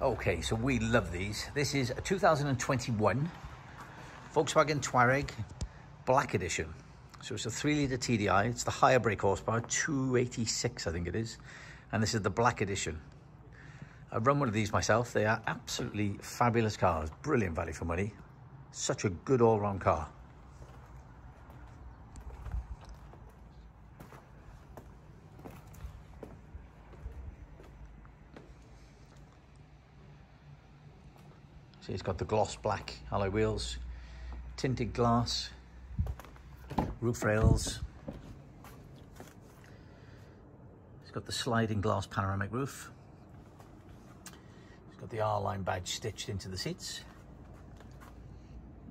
Okay, so we love these. This is a 2021 Volkswagen Touareg Black Edition. So it's a 3-litre TDI. It's the higher brake horsepower, 286 I think it is. And this is the Black Edition. I've run one of these myself. They are absolutely fabulous cars. Brilliant value for money. Such a good all-round car. See, it's got the gloss black alloy wheels, tinted glass, roof rails. It's got the sliding glass panoramic roof. It's got the R-line badge stitched into the seats.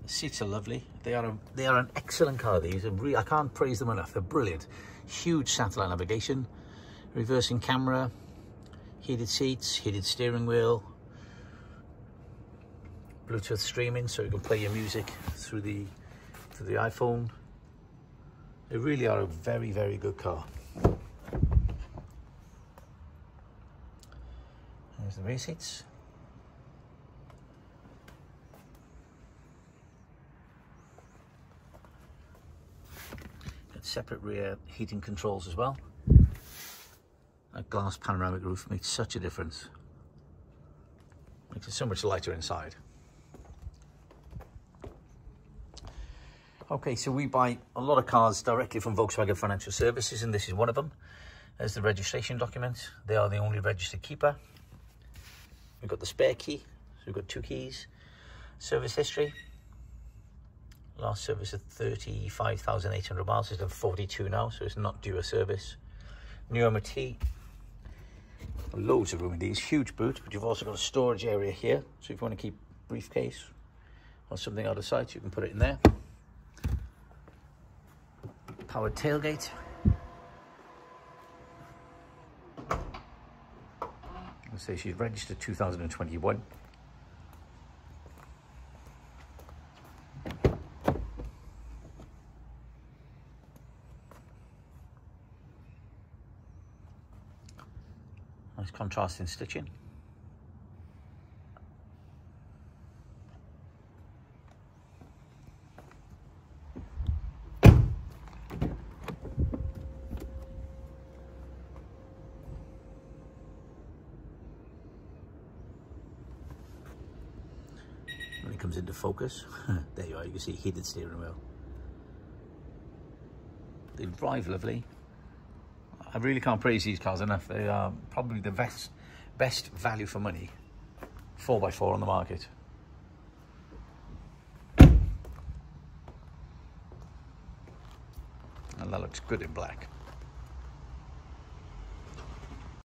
The seats are lovely. They are a, they are an excellent car. These are I can't praise them enough. They're brilliant. Huge satellite navigation, reversing camera, heated seats, heated steering wheel, Bluetooth streaming so you can play your music through the through the iPhone. They really are a very, very good car. There's the rear seats. Got separate rear heating controls as well. That glass panoramic roof makes such a difference. Makes it so much lighter inside. Okay, so we buy a lot of cars directly from Volkswagen Financial Services, and this is one of them. There's the registration document. They are the only registered keeper. We've got the spare key, so we've got two keys. Service history. Last service at 35,800 miles. It's done 42 now, so it's not due a service. New MOT. Loads of room in these. Huge boot, but you've also got a storage area here. So if you want to keep briefcase or something out of sight, you can put it in there powered tailgate. Let's say she's registered 2021. Nice contrasting stitching. It comes into focus. there you are, you can see heated steering wheel. They drive lovely. I really can't praise these cars enough. They are probably the best, best value for money 4x4 on the market. And that looks good in black.